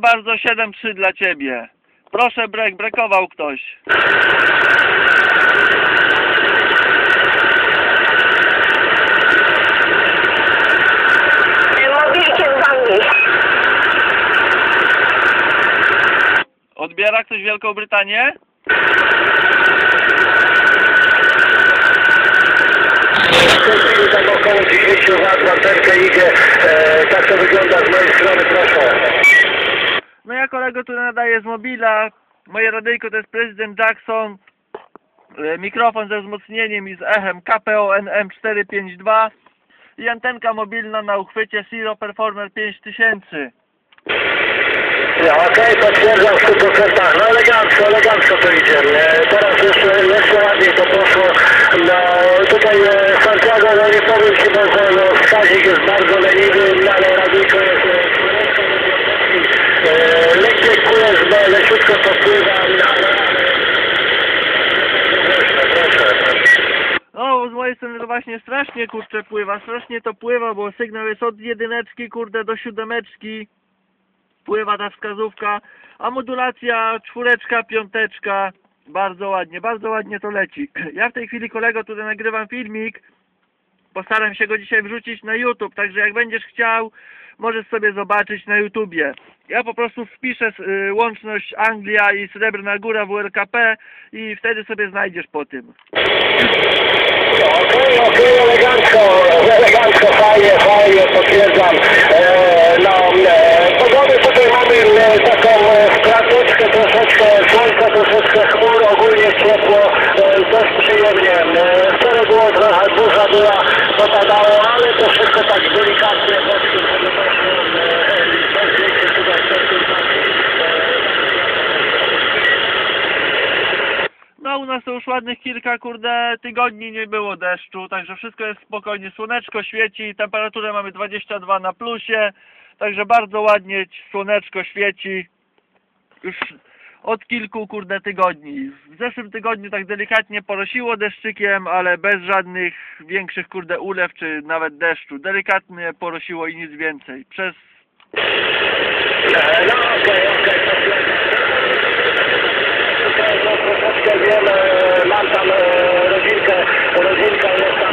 bardzo, 7-3 dla ciebie. Proszę brek, brekował ktoś. Odbiera ktoś Wielką Brytanię? Tam około 10 wat antenkę idzie. E, tak to wygląda z mojej strony, ja kolego tu nadaję z mobila. Moje radyjko to jest prezydent Jackson. E, Mikrofon ze wzmocnieniem i z echem KPO-NM 452 i antenka mobilna na uchwycie Siro Performer 5000. No, Okej, potwierdzam w 100%. No elegancko, elegancko to idzie. E, teraz jeszcze, jeszcze ładniej to poszło. No tutaj e, Santiago, no nie powiem Ci, bo no, wskazik jest bardzo leniwy, ale radyjko jest QSB, leciutko. Proszę, proszę. No, z mojej strony to właśnie strasznie kurczę pływa, strasznie to pływa, bo sygnał jest od jedyneczki kurde do siódemeczki. Pływa ta wskazówka, a modulacja czwóreczka, piąteczka. Bardzo ładnie, bardzo ładnie to leci. Ja w tej chwili kolego tutaj nagrywam filmik. Postaram się go dzisiaj wrzucić na YouTube, także jak będziesz chciał, możesz sobie zobaczyć na YouTubie. Ja po prostu wpiszę y, łączność Anglia i Srebrna Góra WLKP i wtedy sobie znajdziesz po tym. Okej, okej, elegancko, elegancko, fajnie, fajnie, potwierdzam. E, no, e, pogody tutaj mamy e, taką e, spraweczkę, troszeczkę słońca, troszeczkę chmur, ogólnie ciepło, e, dość przyjemnie. E, wczoraj było trochę, burza była, popadało, ale to wszystko tak delikatnie, pod No u nas to już ładnych kilka kurde tygodni nie było deszczu, także wszystko jest spokojnie, słoneczko świeci, temperaturę mamy 22 na plusie, także bardzo ładnie słoneczko świeci już od kilku kurde tygodni. W zeszłym tygodniu tak delikatnie porosiło deszczykiem, ale bez żadnych większych kurde ulew czy nawet deszczu. Delikatnie porosiło i nic więcej. Przez E, No okej, okej, potwierdzam troszeczkę wiem, e, mam tam e, rodzinkę, rodzinkę jest